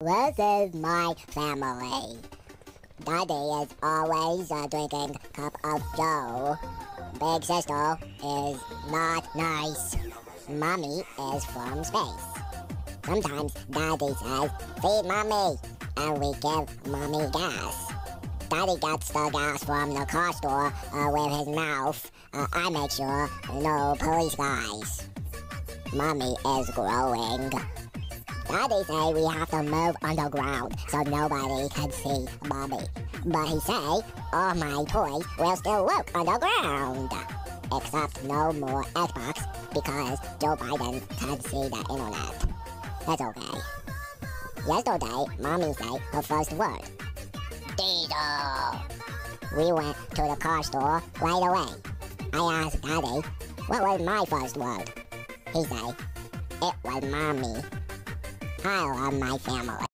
This is my family. Daddy is always uh, drinking cup of joe. Big sister is not nice. Mommy is from space. Sometimes Daddy says, feed mommy, and we give mommy gas. Daddy gets the gas from the car store uh, with his mouth. Uh, I make sure no police guys. Mommy is growing. Daddy say we have to move underground so nobody can see Mommy. But he say all my toys will still work underground. Except no more Xbox because Joe Biden can see the internet. That's okay. Yesterday, Mommy said her first word. Diesel. We went to the car store right away. I asked Daddy, what was my first word? He said, it was Mommy. I love my family.